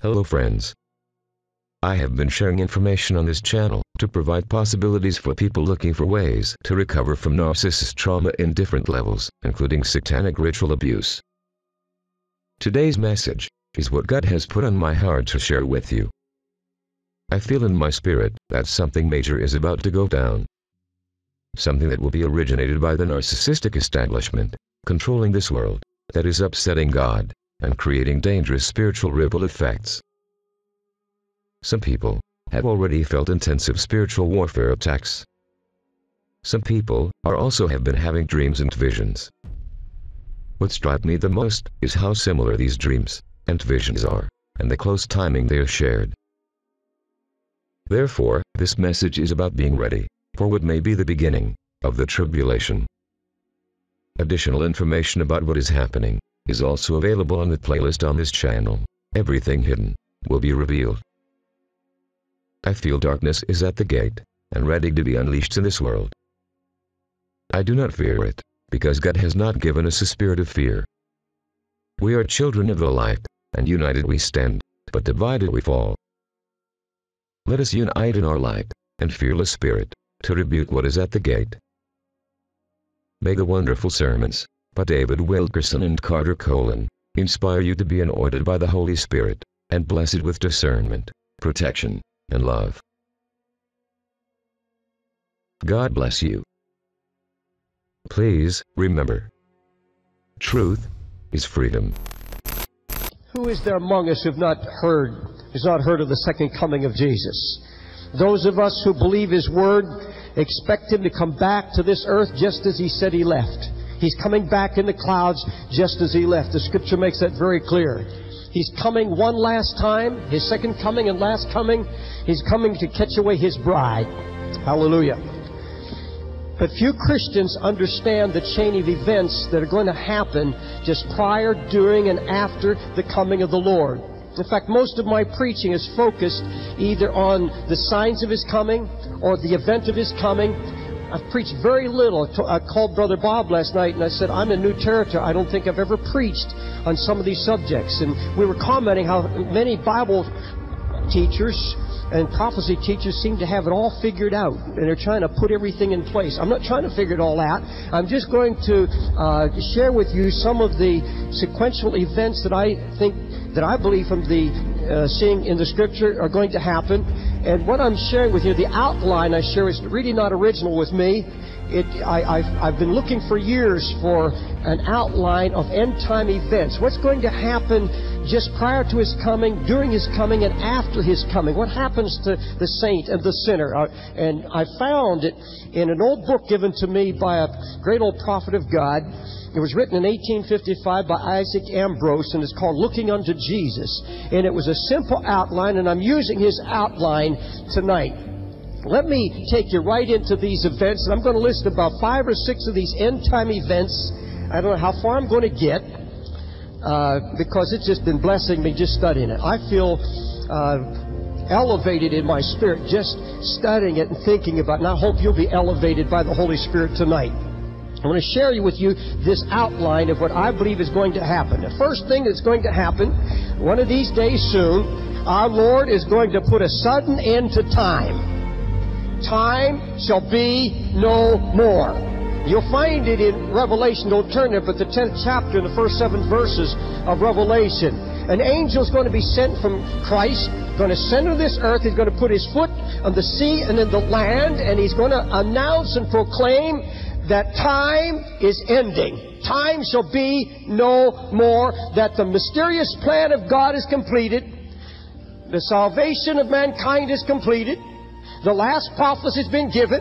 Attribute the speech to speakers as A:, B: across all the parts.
A: Hello friends. I have been sharing information on this channel to provide possibilities for people looking for ways to recover from narcissist trauma in different levels, including satanic ritual abuse. Today's message is what God has put on my heart to share with you. I feel in my spirit that something major is about to go down. Something that will be originated by the narcissistic establishment, controlling this world, that is upsetting God, and creating dangerous spiritual ripple effects. Some people have already felt intensive spiritual warfare attacks. Some people are also have been having dreams and visions. What struck me the most is how similar these dreams and visions are, and the close timing they are shared. Therefore, this message is about being ready for what may be the beginning of the tribulation. Additional information about what is happening is also available on the playlist on this channel. Everything hidden will be revealed. I feel darkness is at the gate, and ready to be unleashed in this world. I do not fear it, because God has not given us a spirit of fear. We are children of the light, and united we stand, but divided we fall. Let us unite in our light, and fearless spirit, to rebuke what is at the gate. May the wonderful sermons, by David Wilkerson and Carter Conlon, inspire you to be anointed by the Holy Spirit, and blessed with discernment, protection, and love. God bless you. Please remember truth is freedom.
B: Who is there among us who have not heard, has not heard of the second coming of Jesus? Those of us who believe His Word expect Him to come back to this earth just as He said He left. He's coming back in the clouds just as He left. The Scripture makes that very clear. He's coming one last time, His second coming and last coming. He's coming to catch away His bride. Hallelujah. But few Christians understand the chain of events that are going to happen just prior, during, and after the coming of the Lord. In fact, most of my preaching is focused either on the signs of His coming or the event of His coming. I've preached very little. I called Brother Bob last night and I said, I'm in new territory. I don't think I've ever preached on some of these subjects. And we were commenting how many Bible teachers and prophecy teachers seem to have it all figured out, and they're trying to put everything in place. I'm not trying to figure it all out. I'm just going to uh, share with you some of the sequential events that I think, that I believe from the uh, seeing in the Scripture are going to happen. And what I'm sharing with you, the outline I share is really not original with me. It, I, have been looking for years for an outline of end time events. What's going to happen just prior to his coming, during his coming, and after his coming. What happens to the saint and the sinner? Uh, and I found it in an old book given to me by a great old prophet of God. It was written in 1855 by Isaac Ambrose, and it's called Looking Unto Jesus. And it was a simple outline, and I'm using his outline tonight. Let me take you right into these events, and I'm going to list about five or six of these end time events. I don't know how far I'm going to get uh, because it's just been blessing me just studying it. I feel uh, elevated in my spirit just studying it and thinking about it. And I hope you'll be elevated by the Holy Spirit tonight. I want to share with you this outline of what I believe is going to happen. The first thing that's going to happen, one of these days soon, our Lord is going to put a sudden end to time. Time shall be no more. You'll find it in Revelation. Don't turn there, but the 10th chapter and the first seven verses of Revelation. An angel is going to be sent from Christ, going to send this earth. He's going to put his foot on the sea and in the land, and he's going to announce and proclaim that time is ending. Time shall be no more. That the mysterious plan of God is completed. The salvation of mankind is completed. The last prophecy has been given.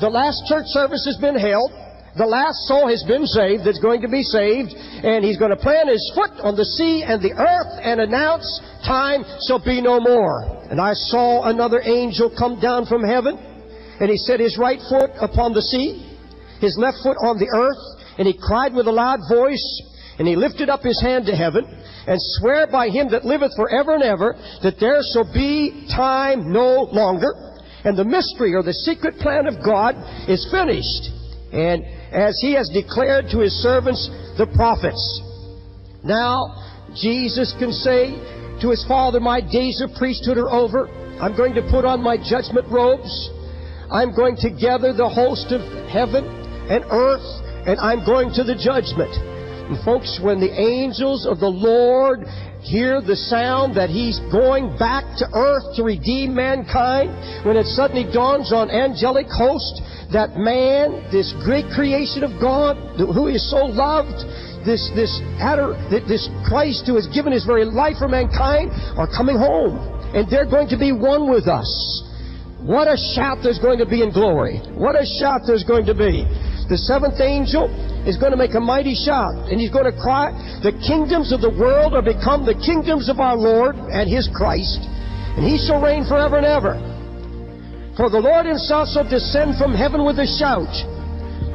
B: The last church service has been held. The last soul has been saved that's going to be saved. And he's going to plant his foot on the sea and the earth and announce, Time shall be no more. And I saw another angel come down from heaven. And he set his right foot upon the sea, his left foot on the earth. And he cried with a loud voice. And he lifted up his hand to heaven and swear by him that liveth forever and ever that there shall be time no longer and the mystery or the secret plan of God is finished. And as he has declared to his servants, the prophets. Now, Jesus can say, to his Father, My days of priesthood are over. I'm going to put on my judgment robes. I'm going to gather the host of heaven and earth, and I'm going to the judgment. Folks, when the angels of the Lord hear the sound that He's going back to earth to redeem mankind, when it suddenly dawns on angelic host that man, this great creation of God, who is so loved, this this this Christ who has given His very life for mankind, are coming home, and they're going to be one with us. What a shout there's going to be in glory! What a shout there's going to be! The seventh angel is going to make a mighty shout, and he's going to cry, The kingdoms of the world are become the kingdoms of our Lord and his Christ, and he shall reign forever and ever. For the Lord himself shall descend from heaven with a shout,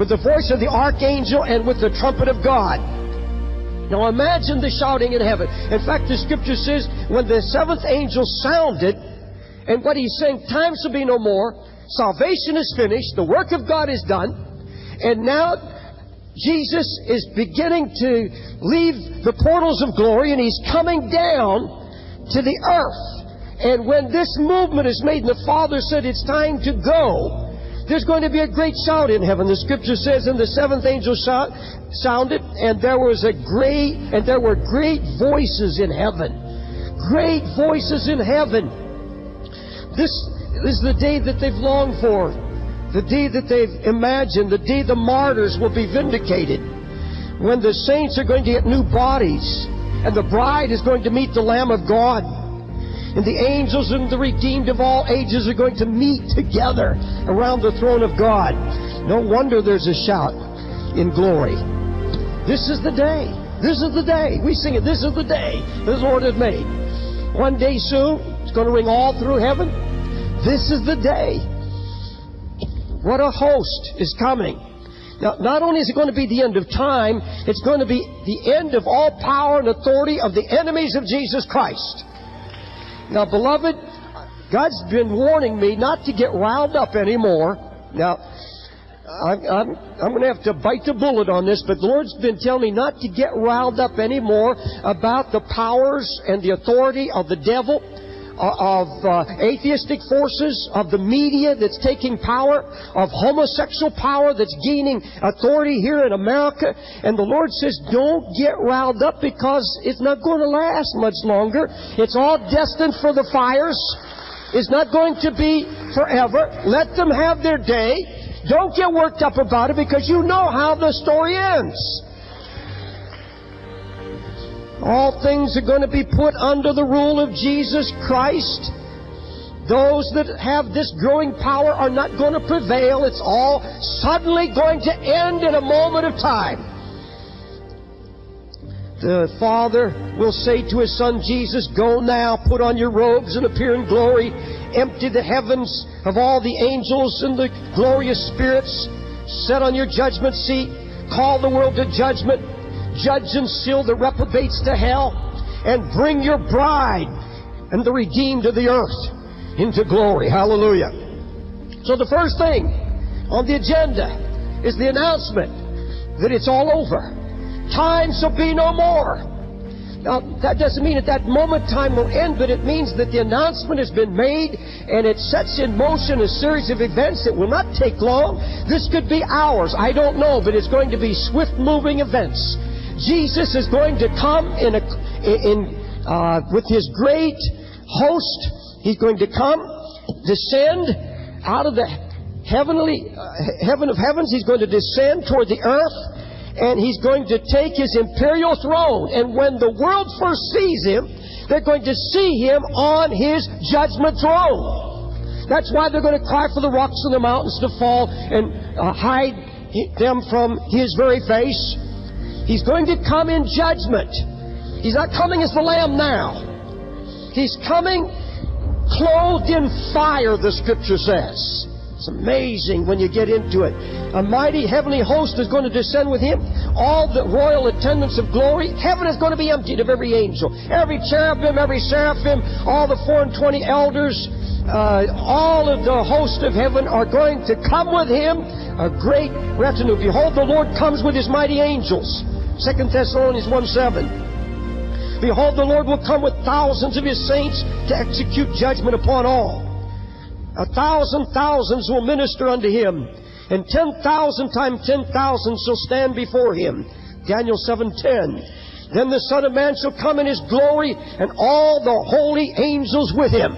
B: with the voice of the archangel, and with the trumpet of God. Now imagine the shouting in heaven. In fact, the scripture says, when the seventh angel sounded, and what he's saying, time shall be no more, salvation is finished, the work of God is done, and now Jesus is beginning to leave the portals of glory and he's coming down to the earth. And when this movement is made and the Father said it's time to go, there's going to be a great shout in heaven. The scripture says, and the seventh angel shout, sounded, and there was a great, and there were great voices in heaven. Great voices in heaven. This is the day that they've longed for the day that they've imagined, the day the martyrs will be vindicated, when the saints are going to get new bodies, and the bride is going to meet the Lamb of God, and the angels and the redeemed of all ages are going to meet together around the throne of God. No wonder there's a shout in glory. This is the day. This is the day. We sing it. This is the day the Lord has made. One day soon, it's going to ring all through heaven. This is the day what a host is coming. Now, not only is it going to be the end of time, it's going to be the end of all power and authority of the enemies of Jesus Christ. Now, beloved, God's been warning me not to get riled up anymore. Now, I'm, I'm, I'm going to have to bite the bullet on this, but the Lord's been telling me not to get riled up anymore about the powers and the authority of the devil of uh, atheistic forces, of the media that's taking power, of homosexual power that's gaining authority here in America. And the Lord says, don't get riled up because it's not going to last much longer. It's all destined for the fires. It's not going to be forever. Let them have their day. Don't get worked up about it because you know how the story ends. All things are going to be put under the rule of Jesus Christ. Those that have this growing power are not going to prevail. It's all suddenly going to end in a moment of time. The Father will say to His Son Jesus, Go now, put on your robes and appear in glory. Empty the heavens of all the angels and the glorious spirits. Set on your judgment seat. Call the world to judgment judge and seal the reprobates to hell, and bring your bride and the redeemed of the earth into glory. Hallelujah. So the first thing on the agenda is the announcement that it's all over. Time shall be no more. Now, that doesn't mean at that moment time will end, but it means that the announcement has been made and it sets in motion a series of events that will not take long. This could be hours. I don't know, but it's going to be swift moving events. Jesus is going to come in, a, in uh, with his great host. He's going to come, descend out of the heavenly uh, heaven of heavens. He's going to descend toward the earth, and he's going to take his imperial throne. And when the world first sees him, they're going to see him on his judgment throne. That's why they're going to cry for the rocks and the mountains to fall and uh, hide them from his very face. He's going to come in judgment. He's not coming as the Lamb now. He's coming clothed in fire, the Scripture says. It's amazing when you get into it. A mighty heavenly host is going to descend with him. All the royal attendants of glory. Heaven is going to be emptied of every angel, every cherubim, every seraphim, all the four and twenty elders. Uh, all of the host of heaven are going to come with him. A great retinue. Behold, the Lord comes with his mighty angels. 2 Thessalonians 1 7. Behold, the Lord will come with thousands of his saints to execute judgment upon all. A thousand thousands will minister unto him, and ten thousand times ten thousand shall stand before him. Daniel 7:10. Then the Son of Man shall come in his glory, and all the holy angels with him.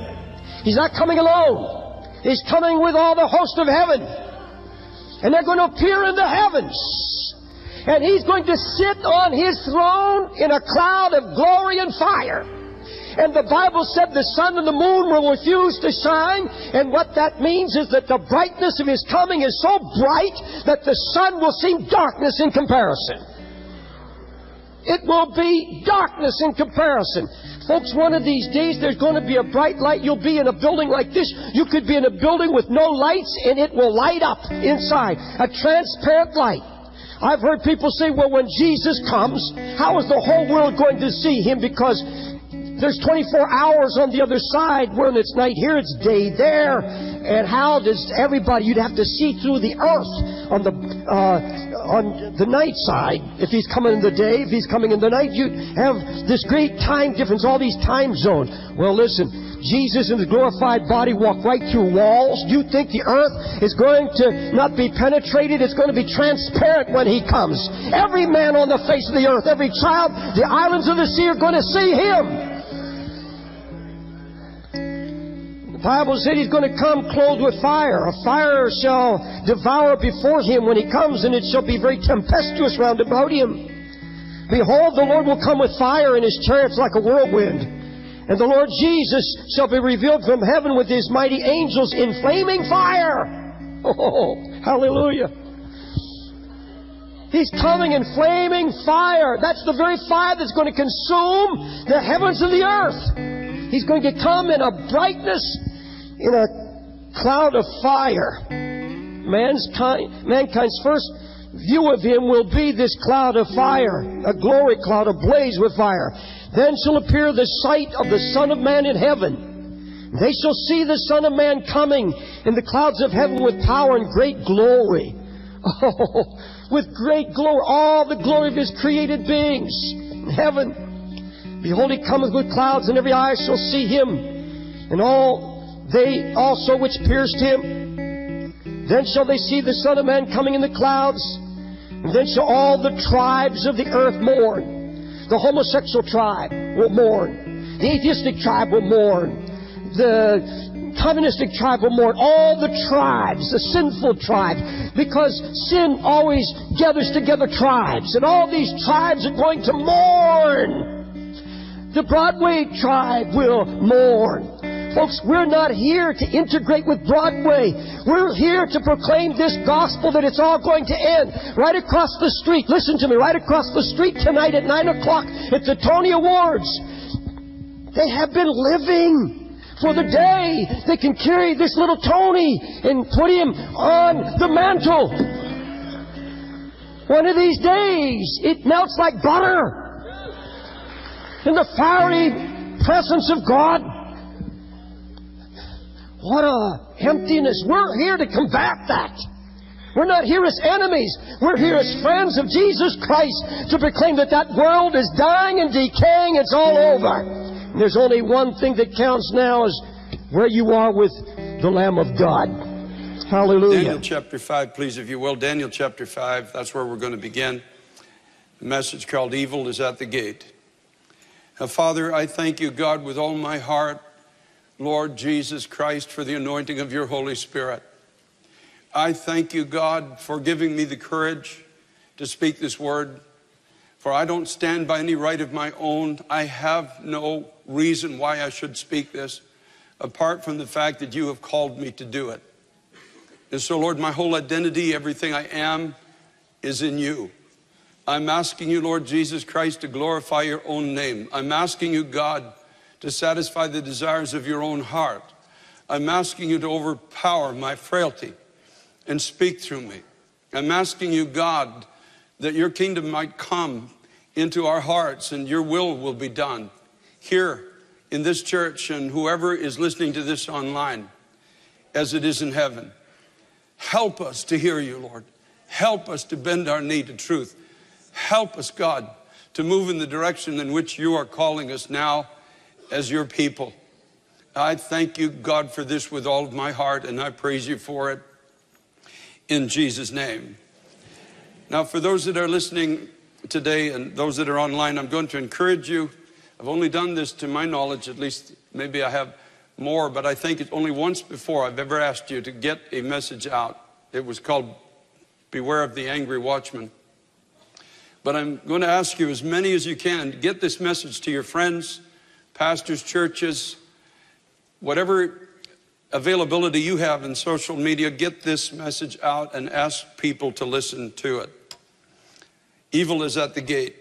B: He's not coming alone. He's coming with all the host of heaven. And they're going to appear in the heavens. And he's going to sit on his throne in a cloud of glory and fire. And the Bible said the sun and the moon will refuse to shine. And what that means is that the brightness of his coming is so bright that the sun will seem darkness in comparison. It will be darkness in comparison. Folks, one of these days there's going to be a bright light. You'll be in a building like this. You could be in a building with no lights and it will light up inside. A transparent light. I've heard people say, well, when Jesus comes, how is the whole world going to see him? Because there's 24 hours on the other side when it's night here, it's day there. And how does everybody, you'd have to see through the earth on the, uh, on the night side. If he's coming in the day, if he's coming in the night, you'd have this great time difference, all these time zones. Well, listen, Jesus in his glorified body walked right through walls. Do you think the earth is going to not be penetrated? It's going to be transparent when he comes. Every man on the face of the earth, every child, the islands of the sea are going to see him. Bible said he's going to come clothed with fire. A fire shall devour before him when he comes, and it shall be very tempestuous round about him. Behold, the Lord will come with fire in his chariots like a whirlwind. And the Lord Jesus shall be revealed from heaven with his mighty angels in flaming fire. Oh, hallelujah. He's coming in flaming fire. That's the very fire that's going to consume the heavens and the earth. He's going to come in a brightness in a cloud of fire. Man's kind, mankind's first view of him will be this cloud of fire, a glory cloud ablaze with fire. Then shall appear the sight of the Son of Man in heaven. They shall see the Son of Man coming in the clouds of heaven with power and great glory. Oh, with great glory, all the glory of his created beings in heaven. Behold, he cometh with clouds, and every eye shall see him, and all they also which pierced him. Then shall they see the Son of Man coming in the clouds. And then shall all the tribes of the earth mourn. The homosexual tribe will mourn. The atheistic tribe will mourn. The communistic tribe will mourn. All the tribes, the sinful tribes, because sin always gathers together tribes. And all these tribes are going to mourn. The Broadway tribe will mourn. Folks, we're not here to integrate with Broadway. We're here to proclaim this gospel that it's all going to end. Right across the street, listen to me, right across the street tonight at 9 o'clock at the Tony Awards. They have been living for the day they can carry this little Tony and put him on the mantle. One of these days, it melts like butter in the fiery presence of God. What a emptiness. We're here to combat that. We're not here as enemies. We're here as friends of Jesus Christ to proclaim that that world is dying and decaying. It's all over. And there's only one thing that counts now is where you are with the Lamb of God. Hallelujah.
C: Daniel chapter 5, please, if you will. Daniel chapter 5, that's where we're going to begin. The message called Evil is at the Gate. Now, Father, I thank you, God, with all my heart Lord Jesus Christ, for the anointing of your Holy Spirit. I thank you, God, for giving me the courage to speak this word. For I don't stand by any right of my own. I have no reason why I should speak this, apart from the fact that you have called me to do it. And so, Lord, my whole identity, everything I am, is in you. I'm asking you, Lord Jesus Christ, to glorify your own name. I'm asking you, God, to satisfy the desires of your own heart. I'm asking you to overpower my frailty and speak through me. I'm asking you, God, that your kingdom might come into our hearts and your will will be done here in this church and whoever is listening to this online as it is in heaven. Help us to hear you, Lord. Help us to bend our knee to truth. Help us, God, to move in the direction in which you are calling us now as your people. I thank you, God, for this with all of my heart, and I praise you for it in Jesus' name. Now, for those that are listening today and those that are online, I'm going to encourage you. I've only done this to my knowledge, at least maybe I have more, but I think it's only once before I've ever asked you to get a message out. It was called Beware of the Angry Watchman. But I'm going to ask you, as many as you can, get this message to your friends, pastors, churches, whatever availability you have in social media, get this message out and ask people to listen to it. Evil is at the gate.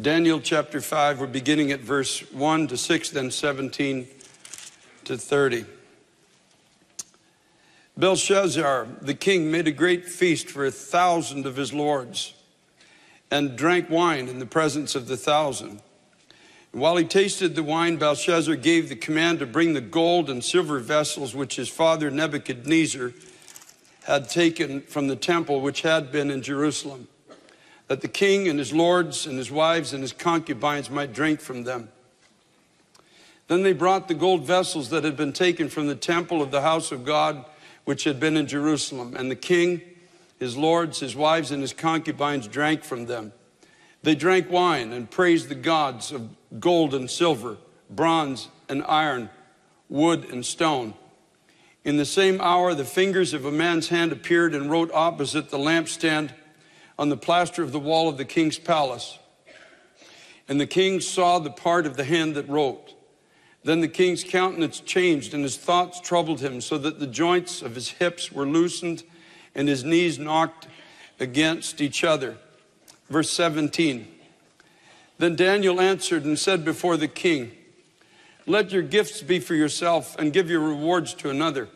C: Daniel chapter 5, we're beginning at verse 1 to 6, then 17 to 30. Belshazzar, the king, made a great feast for a thousand of his lords and drank wine in the presence of the thousand. While he tasted the wine, Belshazzar gave the command to bring the gold and silver vessels which his father Nebuchadnezzar had taken from the temple which had been in Jerusalem, that the king and his lords and his wives and his concubines might drink from them. Then they brought the gold vessels that had been taken from the temple of the house of God, which had been in Jerusalem. And the king, his lords, his wives, and his concubines drank from them. They drank wine and praised the gods of gold and silver, bronze and iron, wood and stone. In the same hour, the fingers of a man's hand appeared and wrote opposite the lampstand on the plaster of the wall of the king's palace. And the king saw the part of the hand that wrote. Then the king's countenance changed, and his thoughts troubled him, so that the joints of his hips were loosened and his knees knocked against each other. Verse 17. Then Daniel answered and said before the king, Let your gifts be for yourself and give your rewards to another.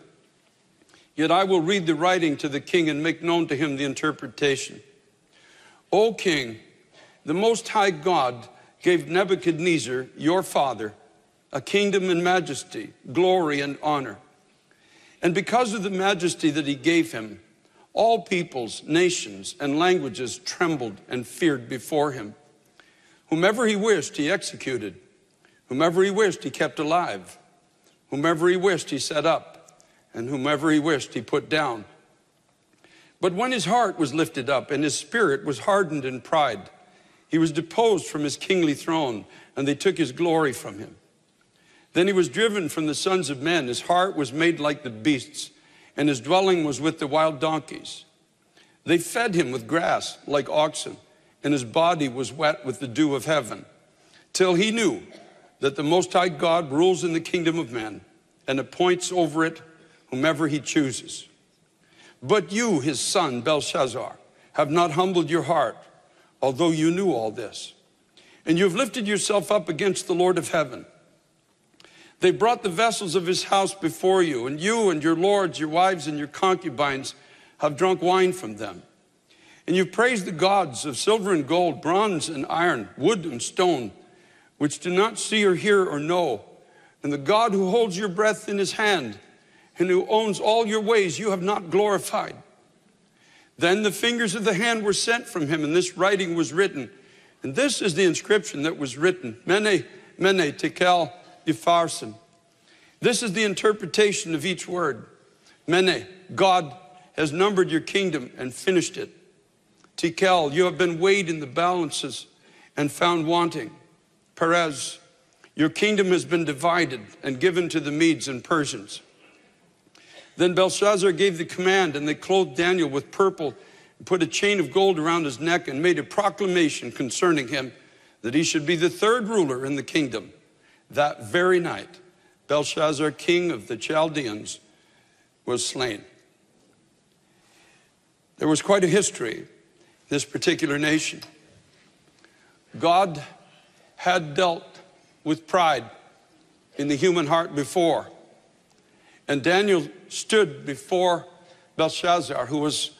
C: Yet I will read the writing to the king and make known to him the interpretation. O king, the Most High God gave Nebuchadnezzar, your father, a kingdom and majesty, glory and honor. And because of the majesty that he gave him, all peoples, nations, and languages trembled and feared before him. Whomever he wished, he executed. Whomever he wished, he kept alive. Whomever he wished, he set up. And whomever he wished, he put down. But when his heart was lifted up and his spirit was hardened in pride, he was deposed from his kingly throne, and they took his glory from him. Then he was driven from the sons of men. His heart was made like the beasts, and his dwelling was with the wild donkeys. They fed him with grass like oxen, and his body was wet with the dew of heaven, till he knew that the Most High God rules in the kingdom of men and appoints over it whomever he chooses. But you, his son, Belshazzar, have not humbled your heart, although you knew all this. And you have lifted yourself up against the Lord of heaven they brought the vessels of his house before you, and you and your lords, your wives, and your concubines have drunk wine from them. And you've praised the gods of silver and gold, bronze and iron, wood and stone, which do not see or hear or know. And the God who holds your breath in his hand and who owns all your ways, you have not glorified. Then the fingers of the hand were sent from him, and this writing was written. And this is the inscription that was written Mene, Mene, Tekel, Upharsin. This is the interpretation of each word. Mene, God has numbered your kingdom and finished it. Tekel, you have been weighed in the balances and found wanting. Peres, your kingdom has been divided and given to the Medes and Persians. Then Belshazzar gave the command, and they clothed Daniel with purple, and put a chain of gold around his neck, and made a proclamation concerning him that he should be the third ruler in the kingdom. That very night, Belshazzar, king of the Chaldeans, was slain. There was quite a history, this particular nation. God had dealt with pride in the human heart before. And Daniel stood before Belshazzar, who was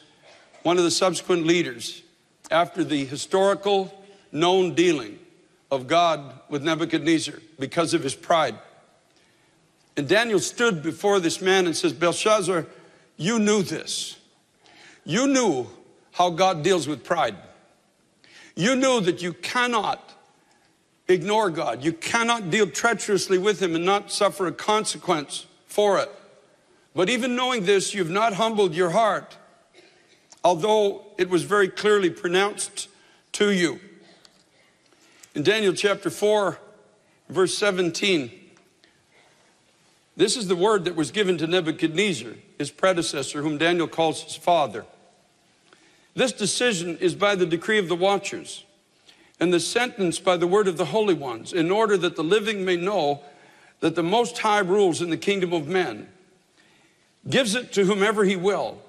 C: one of the subsequent leaders after the historical known dealing of God with Nebuchadnezzar because of his pride. And Daniel stood before this man and says, Belshazzar, you knew this. You knew how God deals with pride. You knew that you cannot ignore God. You cannot deal treacherously with Him and not suffer a consequence for it. But even knowing this, you've not humbled your heart, although it was very clearly pronounced to you. In Daniel chapter 4, verse 17, this is the word that was given to Nebuchadnezzar, his predecessor, whom Daniel calls his father. This decision is by the decree of the watchers, and the sentence by the word of the holy ones, in order that the living may know that the Most High rules in the kingdom of men, gives it to whomever he will,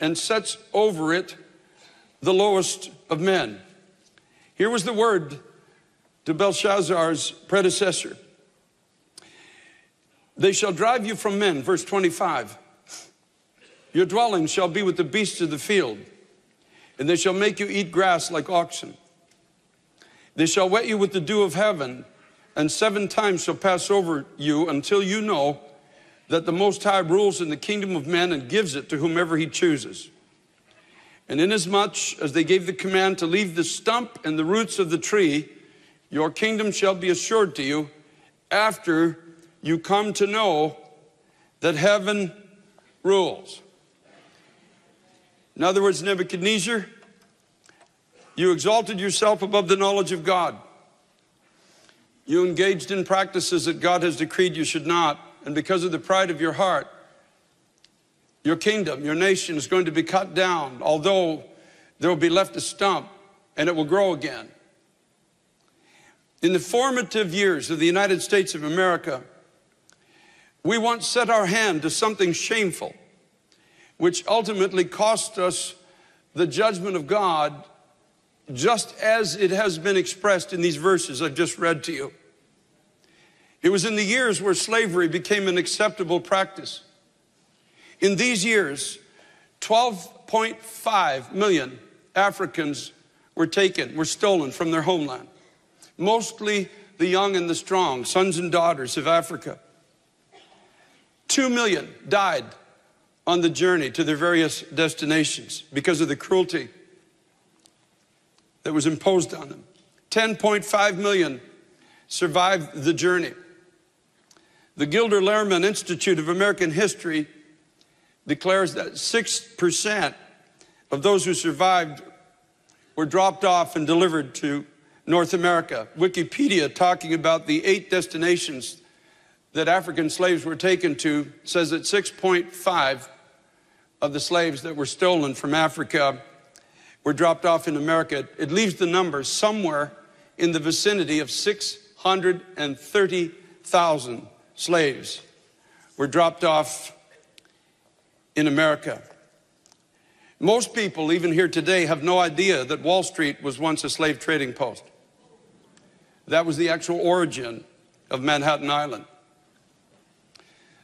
C: and sets over it the lowest of men. Here was the word to Belshazzar's predecessor. They shall drive you from men, verse 25. Your dwelling shall be with the beasts of the field, and they shall make you eat grass like oxen. They shall wet you with the dew of heaven, and seven times shall pass over you until you know that the Most High rules in the kingdom of men and gives it to whomever he chooses. And inasmuch as they gave the command to leave the stump and the roots of the tree, your kingdom shall be assured to you after you come to know that heaven rules. In other words, Nebuchadnezzar, you exalted yourself above the knowledge of God. You engaged in practices that God has decreed you should not. And because of the pride of your heart, your kingdom, your nation is going to be cut down, although there will be left a stump and it will grow again. In the formative years of the United States of America, we once set our hand to something shameful, which ultimately cost us the judgment of God, just as it has been expressed in these verses I've just read to you. It was in the years where slavery became an acceptable practice. In these years, 12.5 million Africans were taken, were stolen from their homeland mostly the young and the strong, sons and daughters of Africa. Two million died on the journey to their various destinations because of the cruelty that was imposed on them. 10.5 million survived the journey. The Gilder Lehrman Institute of American History declares that 6% of those who survived were dropped off and delivered to North America. Wikipedia, talking about the eight destinations that African slaves were taken to, says that 6.5 of the slaves that were stolen from Africa were dropped off in America. It leaves the number somewhere in the vicinity of 630,000 slaves were dropped off in America. Most people, even here today, have no idea that Wall Street was once a slave trading post. That was the actual origin of Manhattan Island.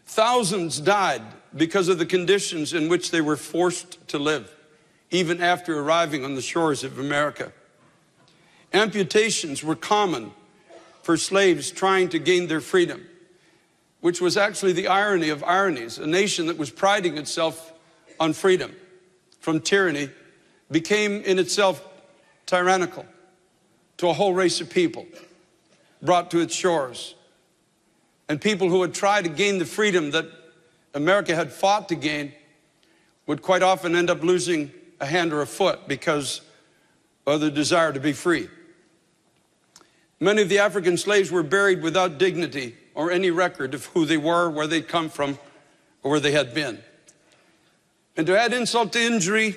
C: Thousands died because of the conditions in which they were forced to live, even after arriving on the shores of America. Amputations were common for slaves trying to gain their freedom, which was actually the irony of ironies. A nation that was priding itself on freedom from tyranny became in itself tyrannical to a whole race of people brought to its shores. And people who would try to gain the freedom that America had fought to gain would quite often end up losing a hand or a foot because of the desire to be free. Many of the African slaves were buried without dignity or any record of who they were, where they'd come from, or where they had been. And to add insult to injury,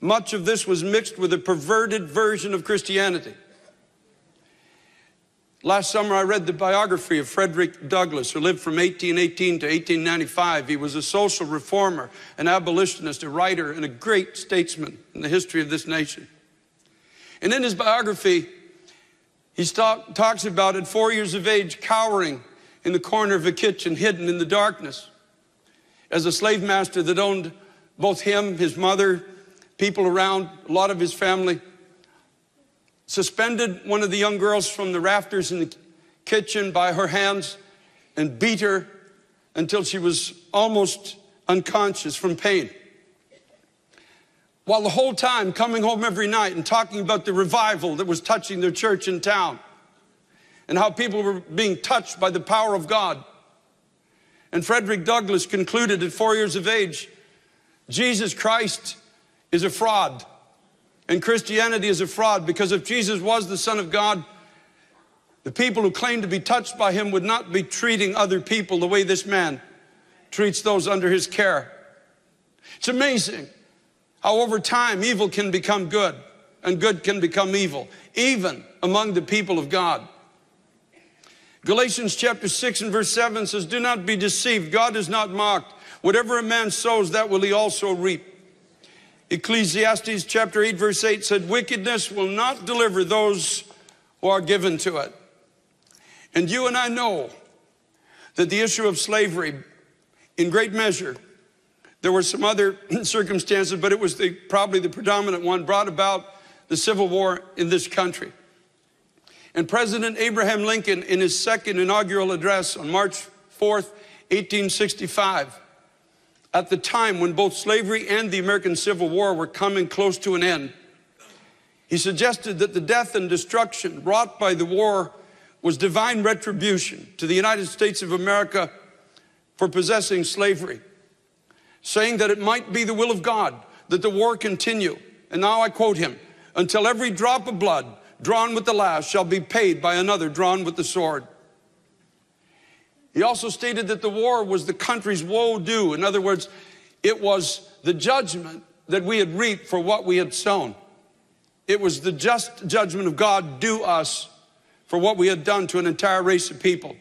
C: much of this was mixed with a perverted version of Christianity. Last summer, I read the biography of Frederick Douglass, who lived from 1818 to 1895. He was a social reformer, an abolitionist, a writer, and a great statesman in the history of this nation. And in his biography, he talk, talks about at four years of age, cowering in the corner of a kitchen, hidden in the darkness, as a slave master that owned both him, his mother, people around, a lot of his family suspended one of the young girls from the rafters in the kitchen by her hands and beat her until she was almost unconscious from pain. while the whole time coming home every night and talking about the revival that was touching their church in town and how people were being touched by the power of God. And Frederick Douglass concluded at four years of age, Jesus Christ is a fraud and Christianity is a fraud because if Jesus was the son of God, the people who claim to be touched by him would not be treating other people the way this man treats those under his care. It's amazing how over time evil can become good and good can become evil, even among the people of God. Galatians chapter 6 and verse 7 says, Do not be deceived. God is not mocked. Whatever a man sows, that will he also reap. Ecclesiastes chapter 8 verse 8 said, Wickedness will not deliver those who are given to it. And you and I know that the issue of slavery, in great measure, there were some other circumstances, but it was the, probably the predominant one, brought about the Civil War in this country. And President Abraham Lincoln, in his second inaugural address on March 4th, 1865, at the time when both slavery and the American Civil War were coming close to an end, he suggested that the death and destruction wrought by the war was divine retribution to the United States of America for possessing slavery, saying that it might be the will of God that the war continue. And now I quote him, until every drop of blood drawn with the lash shall be paid by another drawn with the sword. He also stated that the war was the country's woe due. In other words, it was the judgment that we had reaped for what we had sown. It was the just judgment of God due us for what we had done to an entire race of people.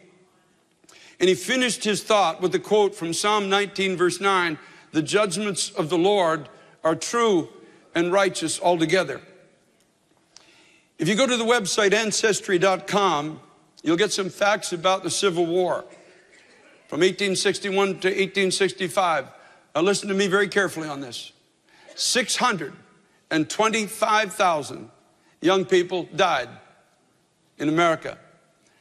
C: And he finished his thought with a quote from Psalm 19, verse 9 The judgments of the Lord are true and righteous altogether. If you go to the website ancestry.com, you'll get some facts about the Civil War from 1861 to 1865. Now listen to me very carefully on this. 625,000 young people died in America.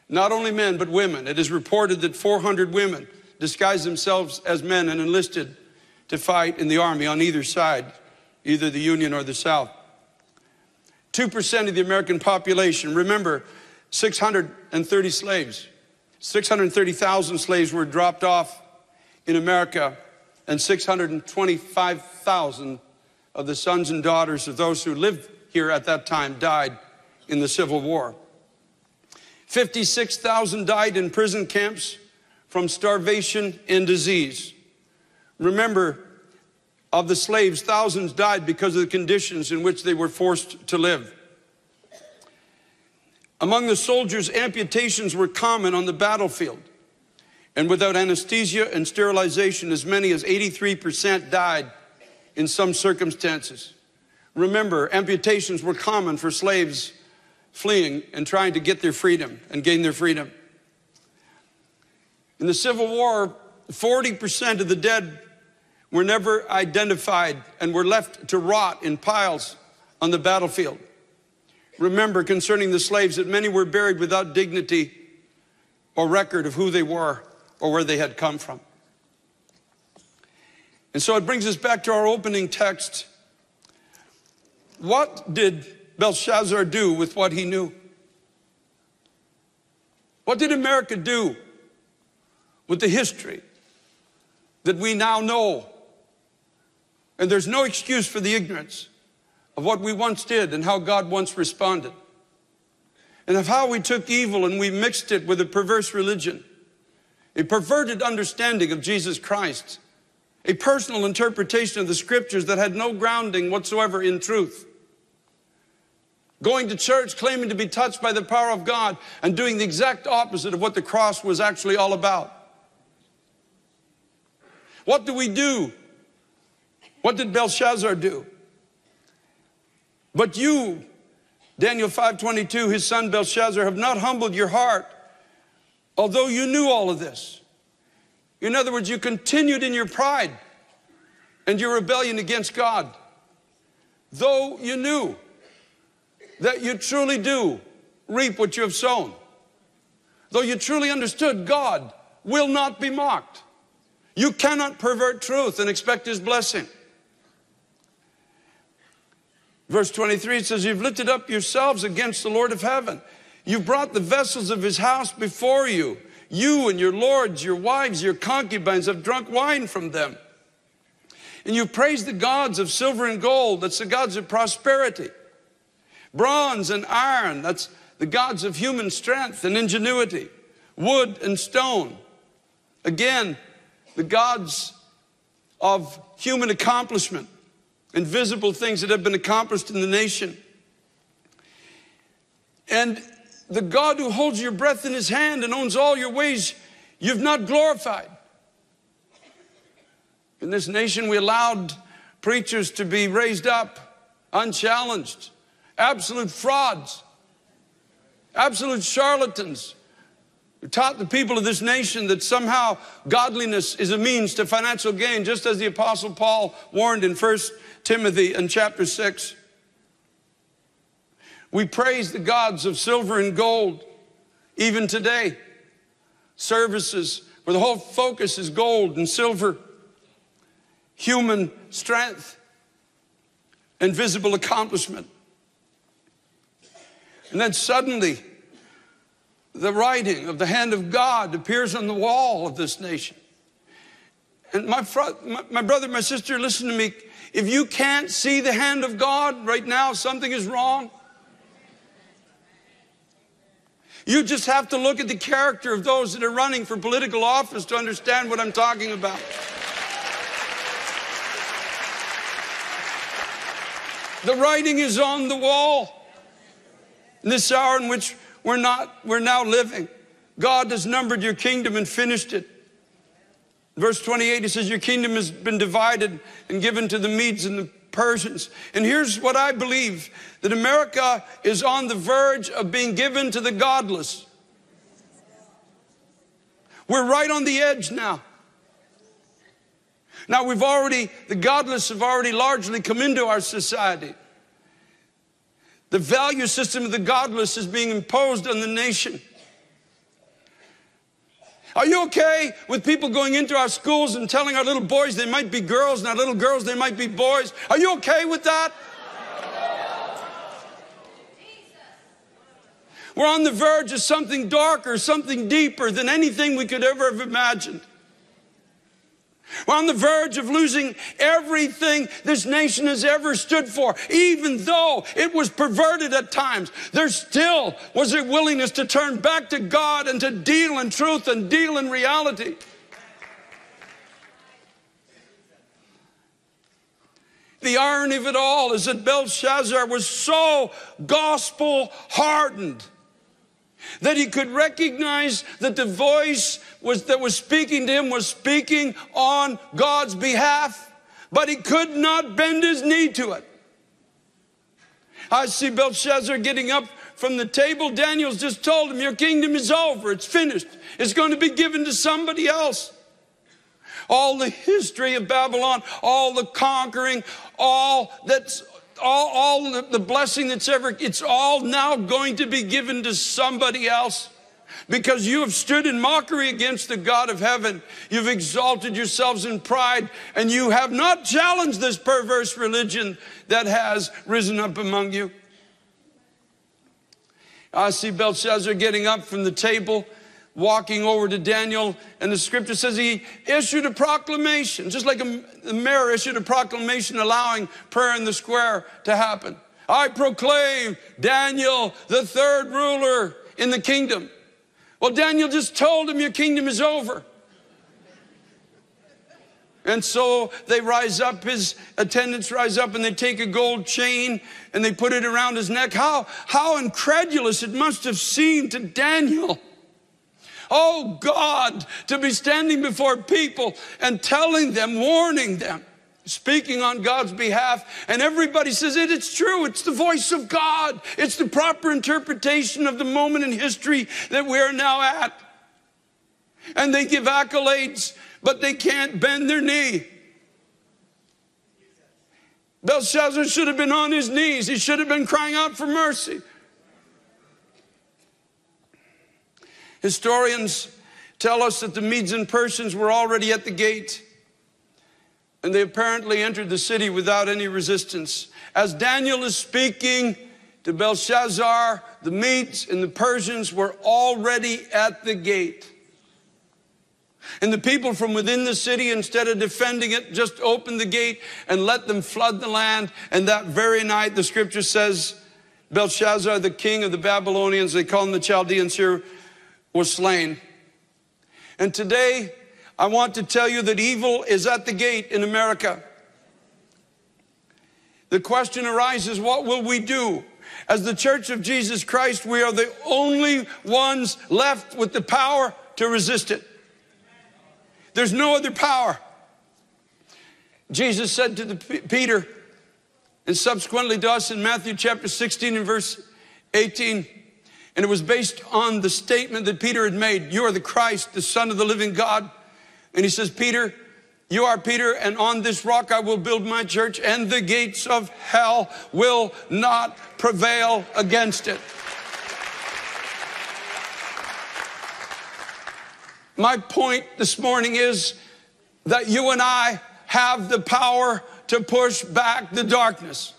C: Not only men, but women. It is reported that 400 women disguised themselves as men and enlisted to fight in the army on either side, either the Union or the South. 2% of the American population, remember, 630 slaves 630,000 slaves were dropped off in America, and 625,000 of the sons and daughters of those who lived here at that time died in the Civil War. 56,000 died in prison camps from starvation and disease. Remember, of the slaves, thousands died because of the conditions in which they were forced to live. Among the soldiers, amputations were common on the battlefield. And without anesthesia and sterilization, as many as 83% died in some circumstances. Remember, amputations were common for slaves fleeing and trying to get their freedom and gain their freedom. In the Civil War, 40% of the dead were never identified and were left to rot in piles on the battlefield. Remember concerning the slaves that many were buried without dignity or record of who they were or where they had come from. And so it brings us back to our opening text. What did Belshazzar do with what he knew? What did America do with the history that we now know? And there's no excuse for the ignorance of what we once did and how God once responded. And of how we took evil and we mixed it with a perverse religion, a perverted understanding of Jesus Christ, a personal interpretation of the scriptures that had no grounding whatsoever in truth. Going to church, claiming to be touched by the power of God, and doing the exact opposite of what the cross was actually all about. What do we do? What did Belshazzar do? But you, Daniel 5:22, his son Belshazzar, have not humbled your heart, although you knew all of this. In other words, you continued in your pride and your rebellion against God, though you knew that you truly do reap what you have sown, though you truly understood God will not be mocked. You cannot pervert truth and expect his blessing. Verse 23, it says, You've lifted up yourselves against the Lord of heaven. You've brought the vessels of his house before you. You and your lords, your wives, your concubines have drunk wine from them. And you've praised the gods of silver and gold. That's the gods of prosperity. Bronze and iron. That's the gods of human strength and ingenuity. Wood and stone. Again, the gods of human accomplishment and visible things that have been accomplished in the nation. And the God who holds your breath in his hand and owns all your ways, you've not glorified. In this nation, we allowed preachers to be raised up unchallenged, absolute frauds, absolute charlatans who taught the people of this nation that somehow godliness is a means to financial gain, just as the Apostle Paul warned in 1 Timothy in chapter 6. We praise the gods of silver and gold even today. Services where the whole focus is gold and silver human strength and visible accomplishment. And then suddenly, the writing of the hand of God appears on the wall of this nation. And my, my, my, brother, my sister, listen to me. If you can't see the hand of God right now, something is wrong. You just have to look at the character of those that are running for political office to understand what I'm talking about. The writing is on the wall. In this hour in which we're not, we're now living, God has numbered your kingdom and finished it. Verse 28, he says, Your kingdom has been divided and given to the Medes and the Persians. And here's what I believe that America is on the verge of being given to the godless. We're right on the edge now. Now, we've already, the godless have already largely come into our society. The value system of the godless is being imposed on the nation. Are you okay with people going into our schools and telling our little boys they might be girls and our little girls they might be boys? Are you okay with that? We're on the verge of something darker, something deeper than anything we could ever have imagined. We're on the verge of losing everything this nation has ever stood for. Even though it was perverted at times, there still was a willingness to turn back to God and to deal in truth and deal in reality. The irony of it all is that Belshazzar was so gospel hardened that he could recognize that the voice was, that was speaking to him was speaking on God's behalf, but he could not bend his knee to it. I see Belshazzar getting up from the table. Daniel's just told him, Your kingdom is over, it's finished, it's going to be given to somebody else. All the history of Babylon, all the conquering, all that's all, all the blessing that's ever, it's all now going to be given to somebody else because you have stood in mockery against the God of heaven. You've exalted yourselves in pride, and you have not challenged this perverse religion that has risen up among you. I see Belshazzar getting up from the table, walking over to Daniel, and the scripture says he issued a proclamation, just like a, the mayor issued a proclamation allowing prayer in the square to happen. I proclaim Daniel the third ruler in the kingdom. Well, Daniel just told him, Your kingdom is over. And so they rise up, his attendants rise up and they take a gold chain and they put it around his neck. How, how incredulous it must have seemed to Daniel. Oh God, to be standing before people and telling them, warning them speaking on God's behalf, and everybody says it, it's true. It's the voice of God. It's the proper interpretation of the moment in history that we are now at. And they give accolades, but they can't bend their knee. Belshazzar should have been on his knees. He should have been crying out for mercy. Historians tell us that the Medes and Persians were already at the gate. And they apparently entered the city without any resistance. As Daniel is speaking to Belshazzar, the Medes and the Persians were already at the gate. And the people from within the city, instead of defending it, just opened the gate and let them flood the land. And that very night, the scripture says, Belshazzar, the king of the Babylonians, they call him the Chaldeans here, was slain. And today, I want to tell you that evil is at the gate in America. The question arises what will we do? As the Church of Jesus Christ, we are the only ones left with the power to resist it. There's no other power. Jesus said to the, Peter, and subsequently to us in Matthew chapter 16 and verse 18, and it was based on the statement that Peter had made You are the Christ, the Son of the living God. And he says, Peter, you are Peter, and on this rock I will build my church, and the gates of hell will not prevail against it. My point this morning is that you and I have the power to push back the darkness.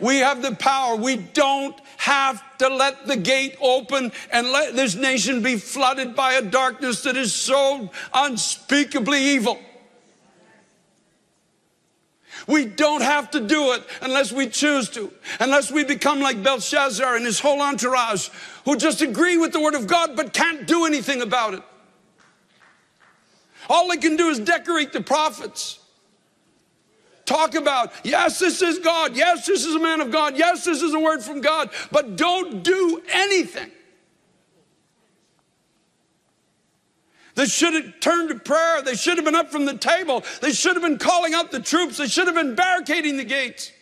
C: We have the power. We don't have to let the gate open and let this nation be flooded by a darkness that is so unspeakably evil. We don't have to do it unless we choose to, unless we become like Belshazzar and his whole entourage who just agree with the word of God but can't do anything about it. All they can do is decorate the prophets. Talk about, yes, this is God. Yes, this is a man of God. Yes, this is a word from God. But don't do anything. They should have turned to prayer. They should have been up from the table. They should have been calling out the troops. They should have been barricading the gates.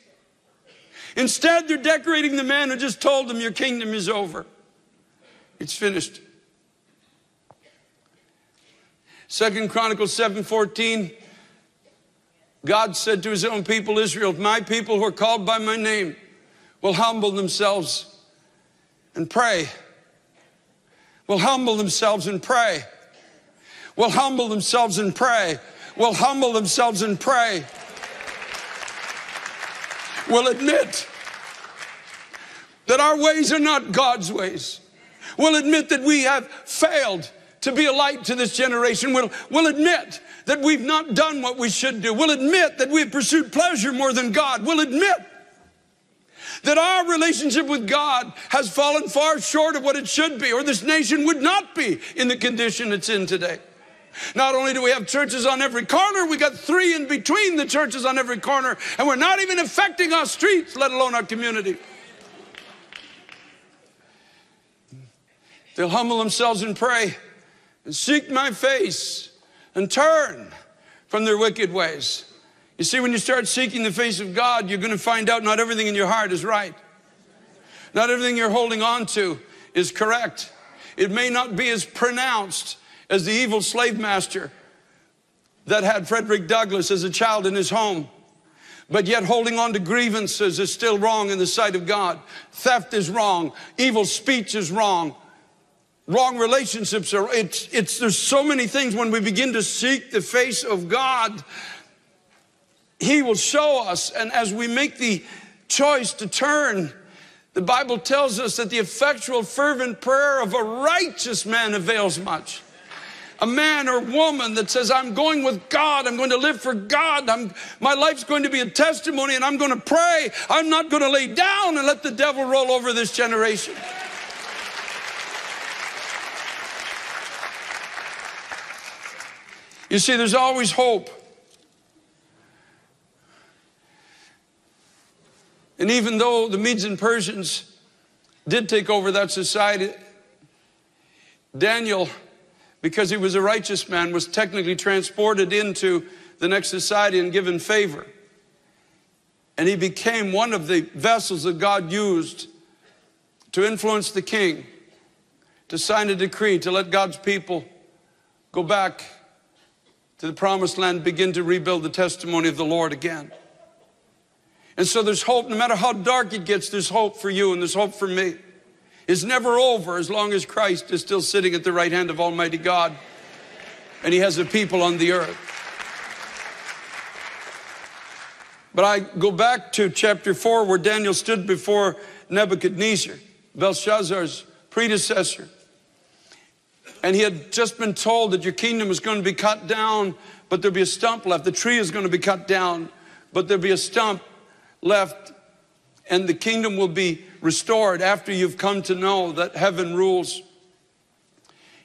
C: Instead, they're decorating the man who just told them, Your kingdom is over. It's finished. Second Chronicles 7:14 God said to his own people Israel, my people who are called by my name will humble themselves and pray. Will humble themselves and pray. Will humble themselves and pray. Will humble themselves and pray. Will admit that our ways are not God's ways. Will admit that we have failed to be a light to this generation. We'll, we'll admit that we've not done what we should do. We'll admit that we've pursued pleasure more than God. We'll admit that our relationship with God has fallen far short of what it should be, or this nation would not be in the condition it's in today. Not only do we have churches on every corner, we got three in between the churches on every corner, and we're not even affecting our streets, let alone our community. They'll humble themselves and pray and seek my face and turn from their wicked ways. You see, when you start seeking the face of God, you're going to find out not everything in your heart is right. Not everything you're holding on to is correct. It may not be as pronounced as the evil slave master that had Frederick Douglass as a child in his home. But yet holding on to grievances is still wrong in the sight of God. Theft is wrong. Evil speech is wrong wrong relationships are it's it's there's so many things. When we begin to seek the face of God he will show us. And as we make the choice to turn the bible tells us that the effectual fervent prayer of a righteous man avails much. A man or woman that says i'm going with god. I'm going to live for god. I'm, my life's going to be a testimony and i'm going to pray. I'm not going to lay down and let the devil roll over this generation You see, there's always hope. And even though the Medes and Persians did take over that society, Daniel, because he was a righteous man, was technically transported into the next society and given favor. And he became one of the vessels that God used to influence the king, to sign a decree, to let God's people go back to the promised land, begin to rebuild the testimony of the Lord again. And so there's hope, no matter how dark it gets, there's hope for you and there's hope for me. It's never over as long as Christ is still sitting at the right hand of Almighty God and He has a people on the earth. But I go back to chapter 4 where Daniel stood before Nebuchadnezzar, Belshazzar's predecessor. And he had just been told that your kingdom is going to be cut down, but there'll be a stump left. The tree is going to be cut down, but there'll be a stump left, and the kingdom will be restored after you've come to know that heaven rules.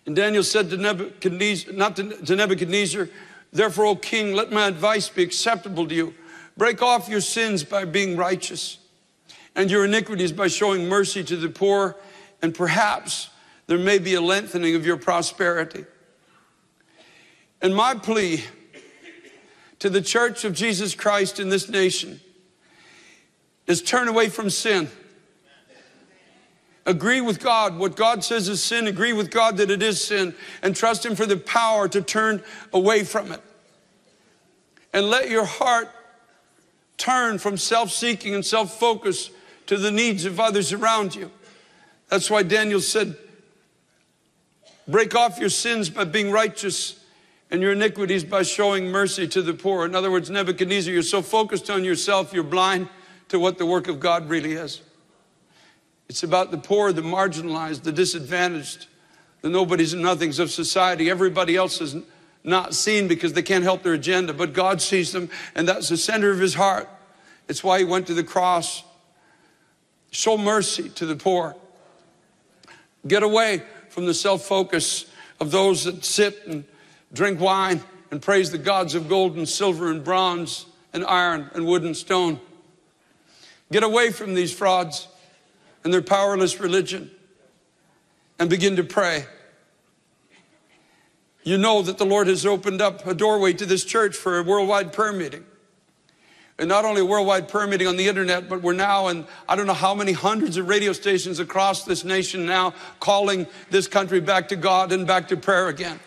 C: And Daniel said to Nebuchadnezzar, not to, Nebuchadnezzar, Therefore, O king, let my advice be acceptable to you. Break off your sins by being righteous, and your iniquities by showing mercy to the poor, and perhaps there may be a lengthening of your prosperity. And my plea to the church of Jesus Christ in this nation is turn away from sin. Agree with God. What God says is sin. Agree with God that it is sin and trust Him for the power to turn away from it. And let your heart turn from self seeking and self focus to the needs of others around you. That's why Daniel said, Break off your sins by being righteous and your iniquities by showing mercy to the poor. In other words, Nebuchadnezzar, you're so focused on yourself, you're blind to what the work of God really is. It's about the poor, the marginalized, the disadvantaged, the nobodies and nothings of society. Everybody else is not seen because they can't help their agenda, but God sees them, and that's the center of his heart. It's why he went to the cross. Show mercy to the poor. Get away from the self focus of those that sit and drink wine and praise the gods of gold and silver and bronze and iron and wood and stone. Get away from these frauds and their powerless religion and begin to pray. You know that the Lord has opened up a doorway to this church for a worldwide prayer meeting. And not only worldwide prayer meeting on the internet, but we're now in I don't know how many hundreds of radio stations across this nation now calling this country back to God and back to prayer again.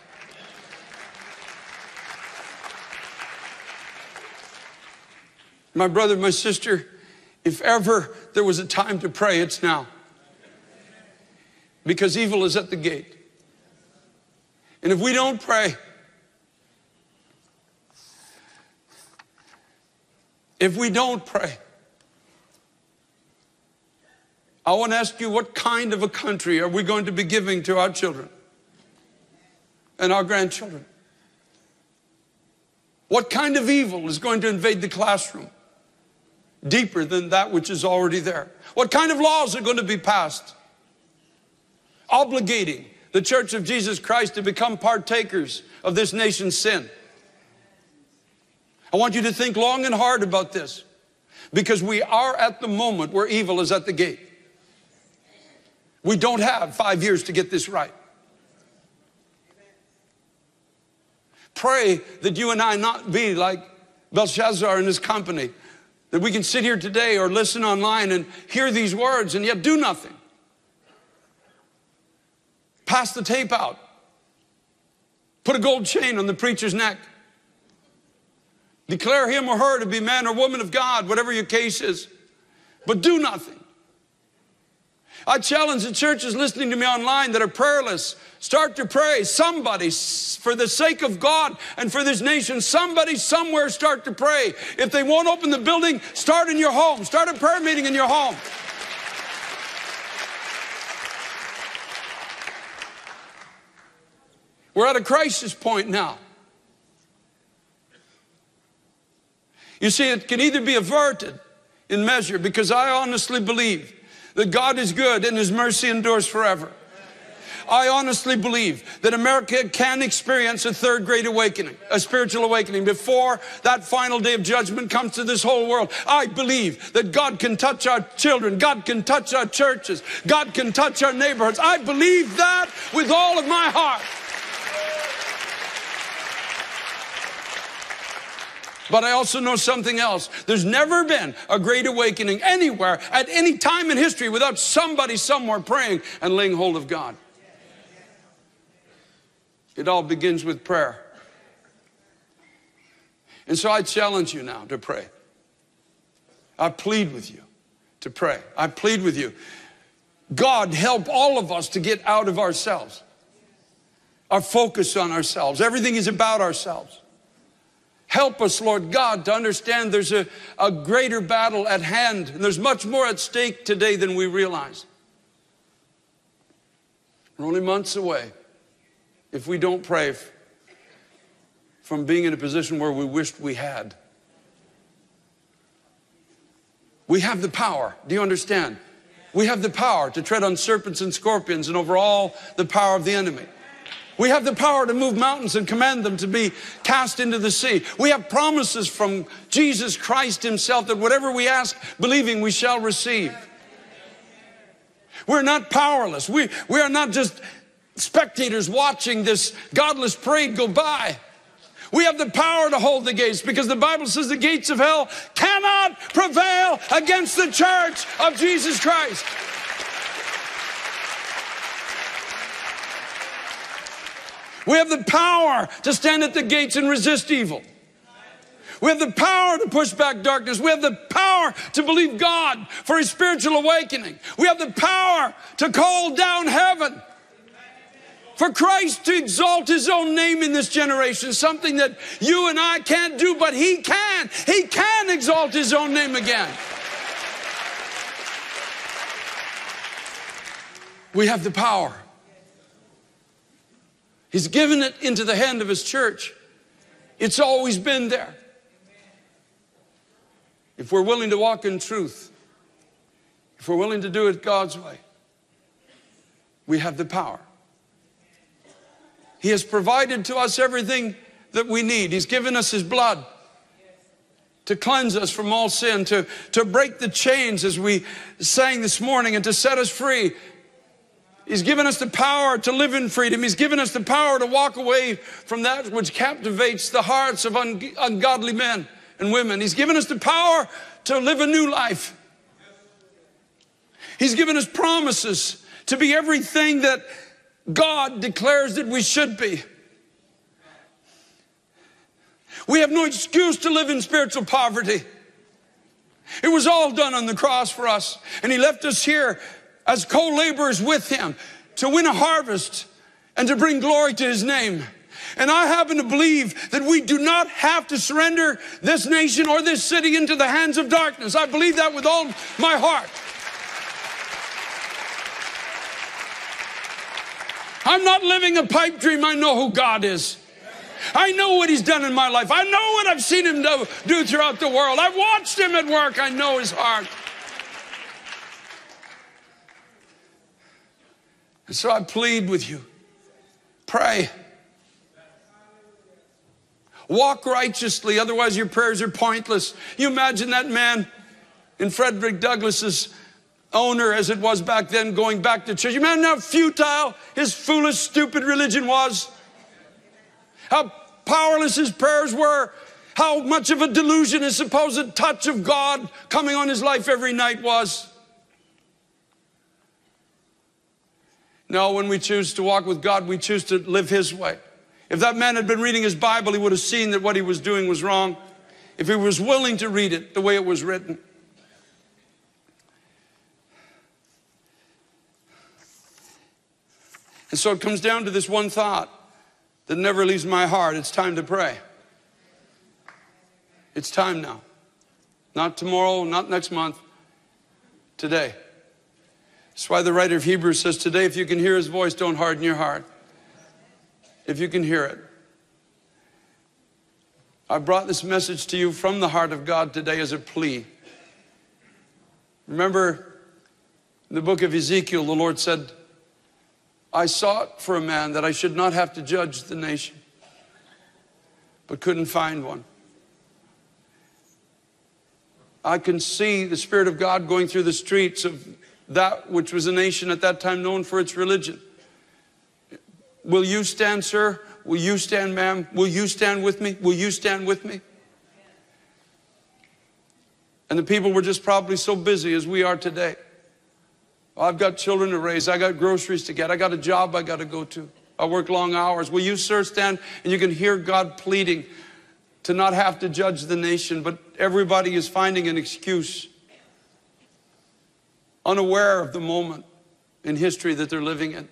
C: My brother, my sister, if ever there was a time to pray, it's now. Because evil is at the gate. And if we don't pray, if we don't pray, I want to ask you what kind of a country are we going to be giving to our children and our grandchildren? What kind of evil is going to invade the classroom? deeper than that which is already there. What kind of laws are going to be passed? Obligating the church of Jesus Christ to become partakers of this nation's sin. I want you to think long and hard about this because we are at the moment where evil is at the gate. We don't have five years to get this right. Pray that you and I not be like Belshazzar and his company, that we can sit here today or listen online and hear these words and yet do nothing. Pass the tape out. Put a gold chain on the preacher's neck. Declare him or her to be man or woman of God, whatever your case is. But do nothing. I challenge the churches listening to me online that are prayerless. Start to pray. Somebody, for the sake of God and for this nation, somebody somewhere start to pray. If they won't open the building, start in your home. Start a prayer meeting in your home. We're at a crisis point now. You see, it can either be averted in measure because I honestly believe that God is good and his mercy endures forever. I honestly believe that America can experience a third great awakening, a spiritual awakening before that final day of judgment comes to this whole world. I believe that God can touch our children. God can touch our churches. God can touch our neighborhoods. I believe that with all of my heart. But I also know something else. There's never been a great awakening anywhere at any time in history without somebody somewhere praying and laying hold of God. It all begins with prayer. And so I challenge you now to pray. I plead with you to pray. I plead with you. God, help all of us to get out of ourselves, our focus on ourselves. Everything is about ourselves. Help us, Lord God, to understand there's a, a greater battle at hand, and there's much more at stake today than we realize. We're only months away, if we don't pray, from being in a position where we wished we had. We have the power. Do you understand? We have the power to tread on serpents and scorpions and over all the power of the enemy. We have the power to move mountains and command them to be cast into the sea. We have promises from Jesus Christ Himself that whatever we ask, believing, we shall receive. We're not powerless. We, we are not just spectators watching this godless parade go by. We have the power to hold the gates because the Bible says the gates of hell cannot prevail against the church of Jesus Christ. We have the power to stand at the gates and resist evil. We have the power to push back darkness. We have the power to believe God for his spiritual awakening. We have the power to call down heaven. For Christ to exalt his own name in this generation, something that you and I can't do, but he can. He can exalt his own name again. We have the power. He's given it into the hand of His church. It's always been there. If we're willing to walk in truth, if we're willing to do it God's way, we have the power. He has provided to us everything that we need. He's given us His blood to cleanse us from all sin, to, to break the chains as we sang this morning, and to set us free He's given us the power to live in freedom. He's given us the power to walk away from that which captivates the hearts of un ungodly men and women. He's given us the power to live a new life. He's given us promises to be everything that God declares that we should be. We have no excuse to live in spiritual poverty. It was all done on the cross for us. And He left us here as co laborers with him to win a harvest and to bring glory to his name. And I happen to believe that we do not have to surrender this nation or this city into the hands of darkness. I believe that with all my heart. I'm not living a pipe dream. I know who God is. I know what He's done in my life. I know what I've seen Him do, do throughout the world. I've watched Him at work. I know His heart. And so I plead with you pray. Walk righteously, otherwise, your prayers are pointless. You imagine that man in Frederick Douglass's owner, as it was back then, going back to church. You imagine how futile his foolish, stupid religion was, how powerless his prayers were, how much of a delusion his supposed touch of God coming on his life every night was. No, when we choose to walk with God, we choose to live His way. If that man had been reading his Bible, he would have seen that what he was doing was wrong. If he was willing to read it the way it was written. And so it comes down to this one thought that never leaves my heart. It's time to pray. It's time now. Not tomorrow, not next month, today. That's why the writer of Hebrews says today, if you can hear his voice, don't harden your heart. If you can hear it. I brought this message to you from the heart of God today as a plea. Remember, in the book of Ezekiel, the Lord said, I sought for a man that I should not have to judge the nation, but couldn't find one. I can see the Spirit of God going through the streets of that which was a nation at that time known for its religion. Will you stand, sir? Will you stand, ma'am? Will you stand with me? Will you stand with me? And the people were just probably so busy as we are today. Oh, I've got children to raise. I got groceries to get. I got a job I got to go to. I work long hours. Will you, sir, stand and you can hear God pleading to not have to judge the nation, but everybody is finding an excuse unaware of the moment in history that they're living in.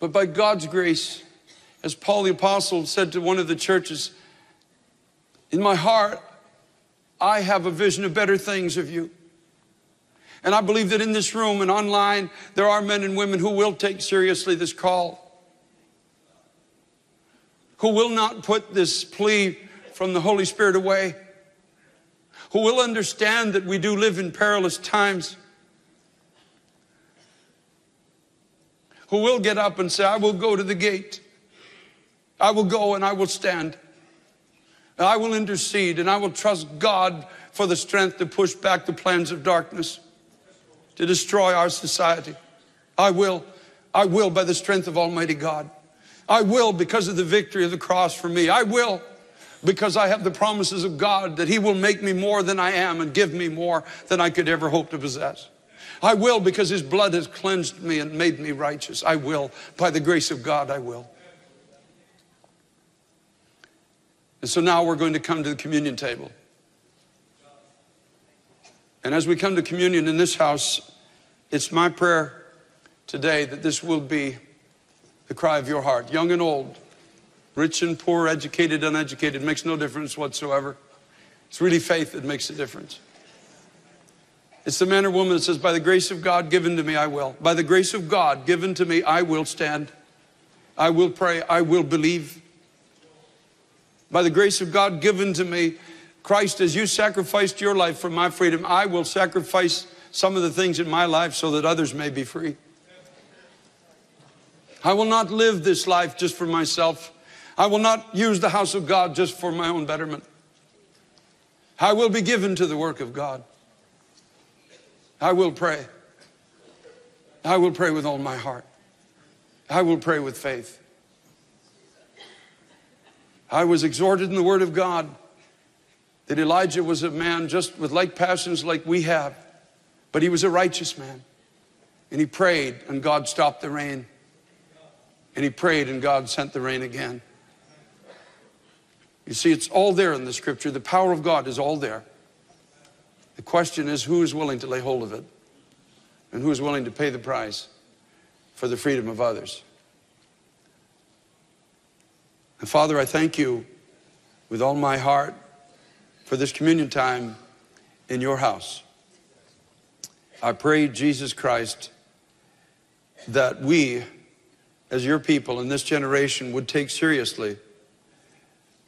C: But by God's grace, As Paul the Apostle said to one of the churches, in my heart, I have a vision of better things of you. And I believe that in this room and online, there are men and women who will take seriously this call, who will not put this plea from the Holy Spirit away, who will understand that we do live in perilous times, who will get up and say, I will go to the gate. I will go and I will stand. And I will intercede and I will trust God for the strength to push back the plans of darkness, to destroy our society. I will. I will by the strength of Almighty God. I will because of the victory of the cross for me. I will because I have the promises of God that He will make me more than I am and give me more than I could ever hope to possess. I will because His blood has cleansed me and made me righteous. I will. By the grace of God, I will. And so now we're going to come to the communion table. And as we come to communion in this house, it's my prayer today that this will be the cry of your heart, young and old, rich and poor, educated, uneducated, makes no difference whatsoever. It's really faith that makes a difference. It's the man or woman that says, By the grace of God given to me, I will. By the grace of God given to me, I will stand. I will pray. I will believe. By the grace of God given to me, Christ, as you sacrificed your life for my freedom, I will sacrifice some of the things in my life so that others may be free. I will not live this life just for myself. I will not use the house of God just for my own betterment. I will be given to the work of God. I will pray. I will pray with all my heart. I will pray with faith. I was exhorted in the Word of God that Elijah was a man just with like passions like we have, but he was a righteous man. And he prayed, and God stopped the rain. And he prayed, and God sent the rain again. You see, it's all there in the scripture. The power of God is all there. The question is who is willing to lay hold of it and who is willing to pay the price for the freedom of others. And Father, I thank you with all my heart for this communion time in your house. I pray, Jesus Christ, that we, as your people in this generation, would take seriously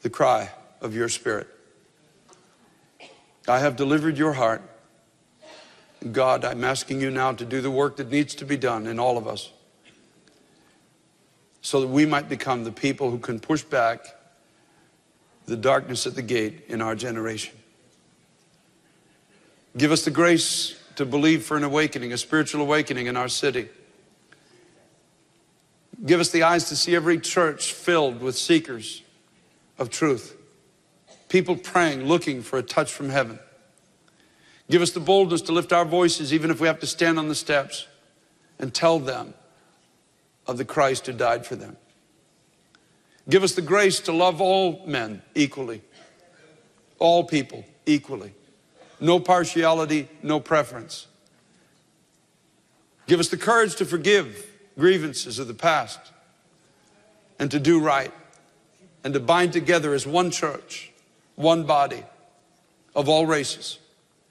C: the cry of your spirit. I have delivered your heart. God, I'm asking you now to do the work that needs to be done in all of us so that we might become the people who can push back the darkness at the gate in our generation. Give us the grace to believe for an awakening, a spiritual awakening in our city. Give us the eyes to see every church filled with seekers of truth. People praying, looking for a touch from heaven. Give us the boldness to lift our voices, even if we have to stand on the steps and tell them of the Christ who died for them. Give us the grace to love all men equally, all people equally. No partiality, no preference. Give us the courage to forgive grievances of the past and to do right and to bind together as one church one body of all races,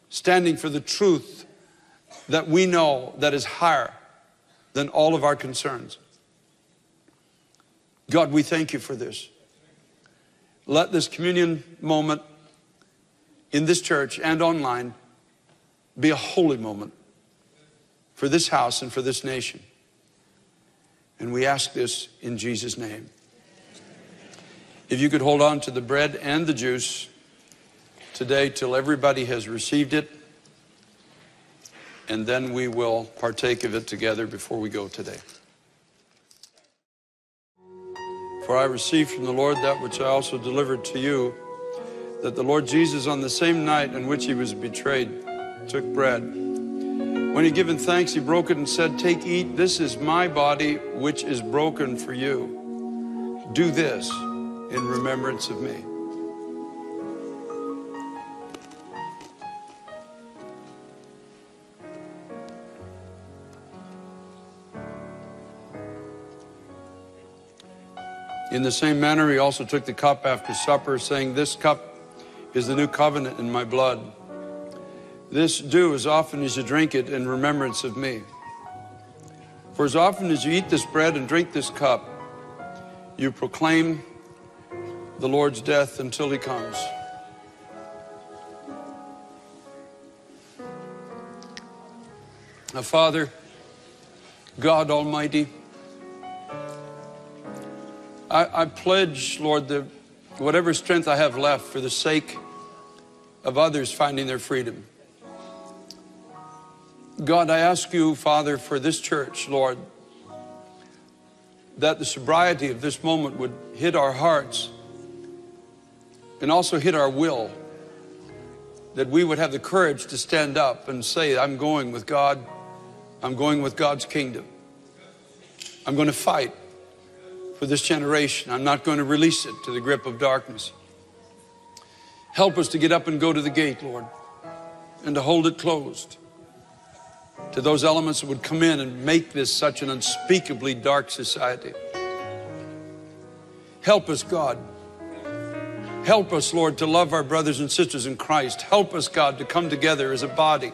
C: standing for the truth that we know that is higher than all of our concerns. God, we thank you for this. Let this communion moment in this church and online be a holy moment for this house and for this nation. And we ask this in Jesus' name. If you could hold on to the bread and the juice today till everybody has received it, and then we will partake of it together before we go today. For I received from the Lord that which I also delivered to you, that the Lord Jesus, on the same night in which he was betrayed, took bread. When he had given thanks, he broke it and said, Take, eat, this is my body, which is broken for you. Do this in remembrance of me. In the same manner, he also took the cup after supper, saying, This cup is the new covenant in my blood. This do as often as you drink it in remembrance of me. For as often as you eat this bread and drink this cup, you proclaim the Lord's death until he comes. Now, Father, God Almighty, I, I pledge, Lord, that whatever strength I have left for the sake of others finding their freedom. God, I ask you, Father, for this church, Lord, that the sobriety of this moment would hit our hearts and also hit our will. That we would have the courage to stand up and say, I'm going with God. I'm going with God's kingdom. I'm going to fight for this generation. I'm not going to release it to the grip of darkness. Help us to get up and go to the gate, Lord, and to hold it closed to those elements that would come in and make this such an unspeakably dark society. Help us, God. Help us, Lord, to love our brothers and sisters in Christ. Help us, God, to come together as a body.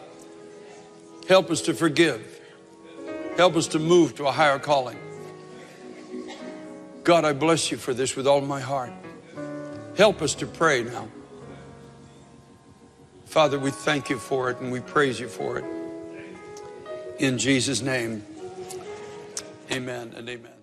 C: Help us to forgive. Help us to move to a higher calling. God, I bless you for this with all my heart. Help us to pray now. Father, we thank you for it and we praise you for it. In Jesus' name, amen and amen.